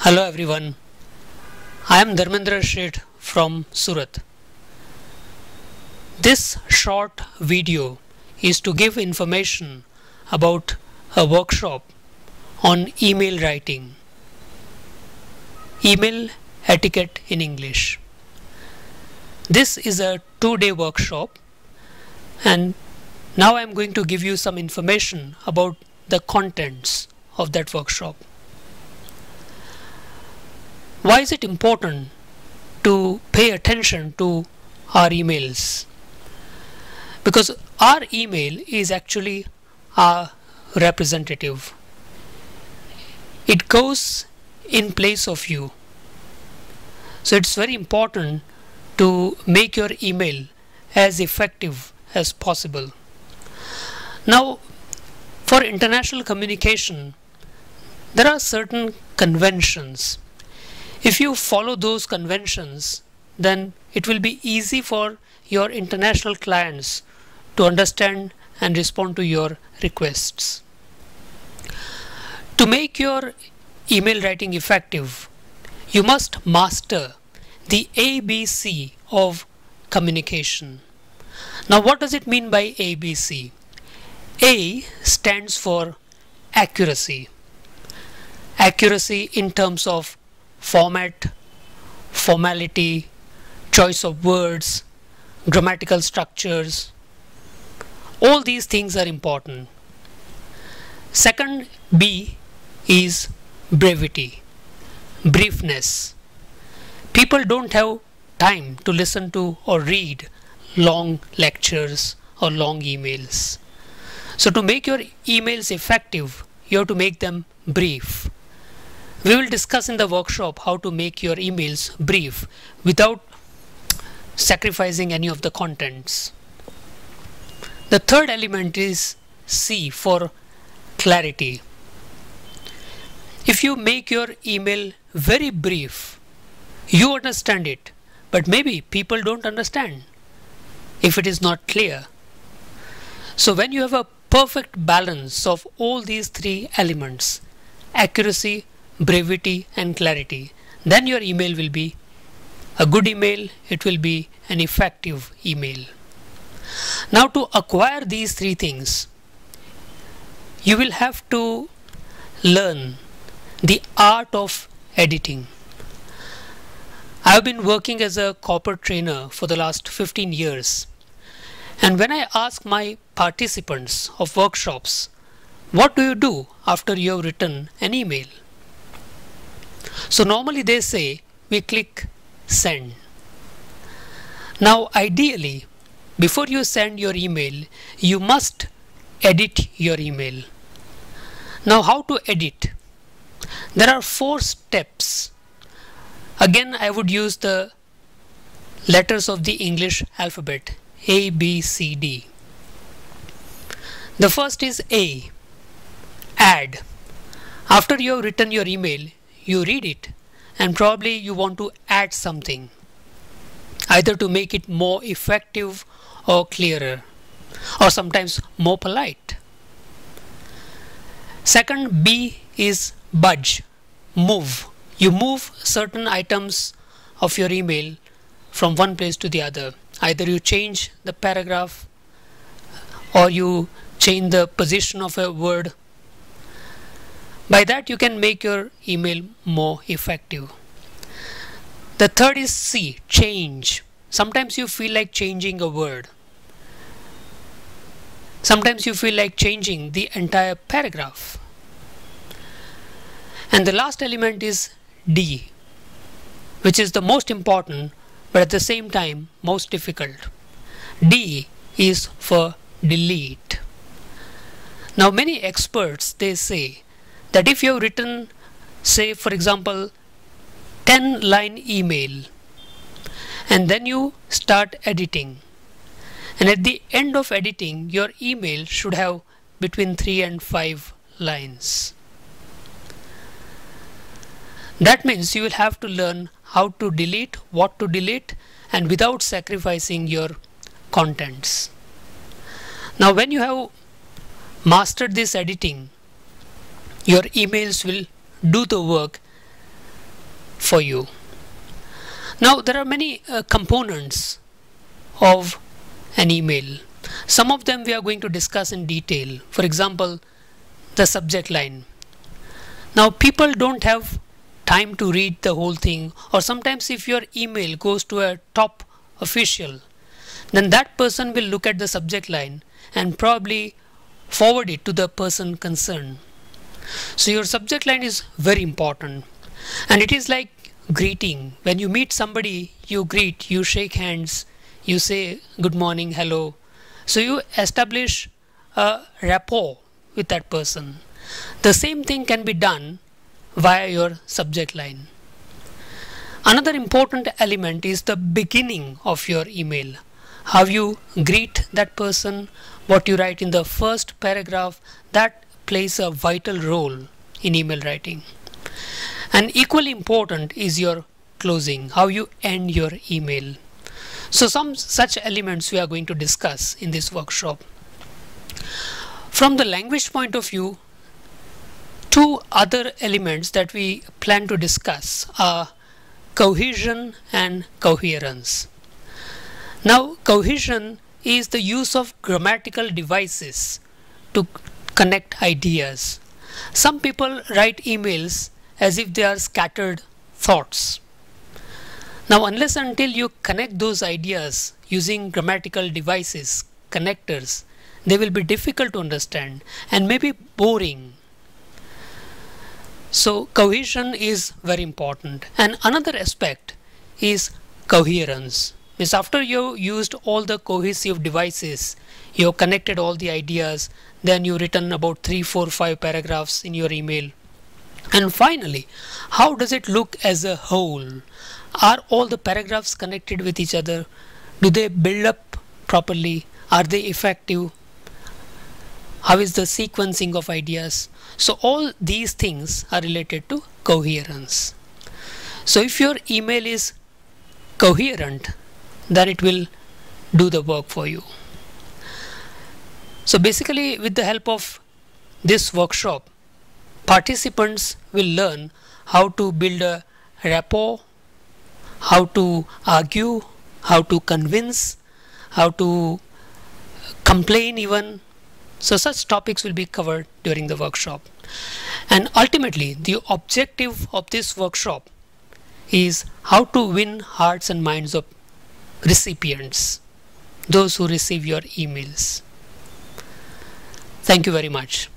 Hello everyone. I am Dharmendra Sheth from Surat. This short video is to give information about a workshop on email writing. Email etiquette in English. This is a two day workshop and now I am going to give you some information about the contents of that workshop. Why is it important to pay attention to our emails? Because our email is actually our representative. It goes in place of you. So it's very important to make your email as effective as possible. Now, for international communication, there are certain conventions. If you follow those conventions, then it will be easy for your international clients to understand and respond to your requests. To make your email writing effective, you must master the ABC of communication. Now, what does it mean by ABC? A stands for accuracy. Accuracy in terms of format, formality, choice of words, grammatical structures. All these things are important. Second B is brevity, briefness. People don't have time to listen to or read long lectures or long emails. So to make your emails effective, you have to make them brief. We will discuss in the workshop how to make your emails brief without sacrificing any of the contents. The third element is C for clarity. If you make your email very brief, you understand it, but maybe people don't understand if it is not clear. So when you have a perfect balance of all these three elements, accuracy, brevity and clarity, then your email will be a good email, it will be an effective email. Now to acquire these three things, you will have to learn the art of editing. I have been working as a corporate trainer for the last 15 years. And when I ask my participants of workshops, what do you do after you have written an email? So normally they say we click send. Now ideally, before you send your email, you must edit your email. Now how to edit? There are four steps. Again, I would use the letters of the English alphabet A, B, C, D. The first is A. Add. After you have written your email, you read it and probably you want to add something either to make it more effective or clearer or sometimes more polite. Second B is budge, move. You move certain items of your email from one place to the other. Either you change the paragraph or you change the position of a word. By that you can make your email more effective. The third is C, change. Sometimes you feel like changing a word. Sometimes you feel like changing the entire paragraph. And the last element is D, which is the most important but at the same time most difficult. D is for delete. Now many experts they say that if you have written say for example 10 line email and then you start editing and at the end of editing your email should have between 3 and 5 lines. That means you will have to learn how to delete, what to delete and without sacrificing your contents. Now when you have mastered this editing, your emails will do the work for you. Now there are many uh, components of an email. Some of them we are going to discuss in detail. For example, the subject line. Now people don't have time to read the whole thing or sometimes if your email goes to a top official then that person will look at the subject line and probably forward it to the person concerned. So your subject line is very important and it is like greeting. When you meet somebody, you greet, you shake hands, you say good morning, hello. So you establish a rapport with that person. The same thing can be done via your subject line. Another important element is the beginning of your email. How you greet that person, what you write in the first paragraph, that plays a vital role in email writing. And equally important is your closing, how you end your email. So some such elements we are going to discuss in this workshop. From the language point of view, two other elements that we plan to discuss are cohesion and coherence. Now cohesion is the use of grammatical devices to connect ideas. Some people write emails as if they are scattered thoughts. Now unless until you connect those ideas using grammatical devices, connectors, they will be difficult to understand and maybe boring. So cohesion is very important and another aspect is coherence. Means after you used all the cohesive devices, you connected all the ideas, then you written about 3, 4, 5 paragraphs in your email and finally, how does it look as a whole? Are all the paragraphs connected with each other? Do they build up properly? Are they effective? How is the sequencing of ideas? So all these things are related to coherence. So if your email is coherent, then it will do the work for you. So basically with the help of this workshop, participants will learn how to build a rapport, how to argue, how to convince, how to complain even. So such topics will be covered during the workshop. And ultimately the objective of this workshop is how to win hearts and minds of recipients, those who receive your emails. Thank you very much.